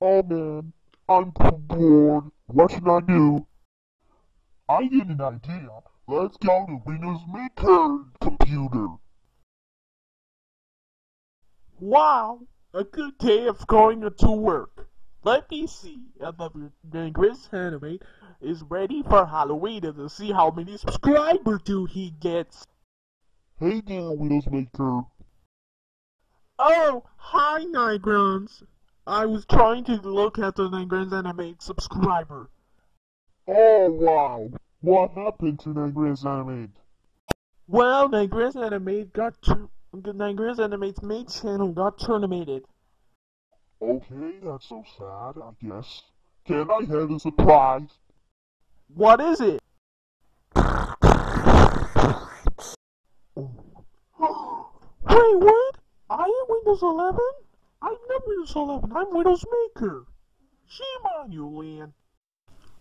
Oh man, I'm bored. What should I do? I get an idea. Let's go to Windows Maker computer. Wow, a good day of going to work. Let me see if the Chris Animate is ready for Halloween to see how many subscribers do he gets. Hey there, Windows Maker. Oh, hi, Lynn Grantz. I was trying to look at the Lynn Grantz Animate subscriber. Oh wow, what happened to Lynn Grantz Animate? Well, Lynn Grantz Animate got the Lynn Grantz Animate's main channel got terminated. Okay, that's so sad, I guess. Can I have a surprise? What is it? Wait, what? I am Windows 11? I'm not Windows 11, I'm Windows Maker. Shame on you, Lynn.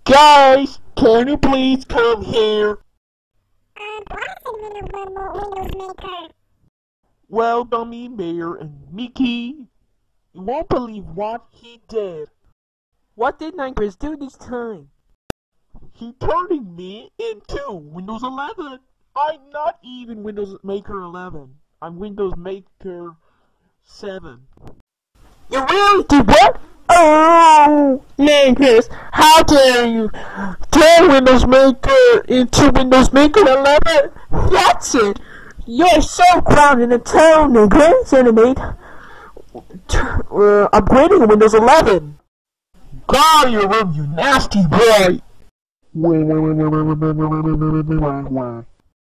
Guys, can you please come here? I'm Windows Maker. Well, Dummy Mayor and Mickey, you won't believe what he did. What did Lynn Grantz do this time? He turning me into Windows 11. I'm not even Windows Maker 11. I'm Windows Maker 7. You really do what? Oh, Lynn Grantz, how dare you turn Windows Maker into Windows Maker 11? That's it. You're so grounded in town, Lynn Grantz, Animate. Uh, upgrading Windows 11. God, you room, you nasty boy!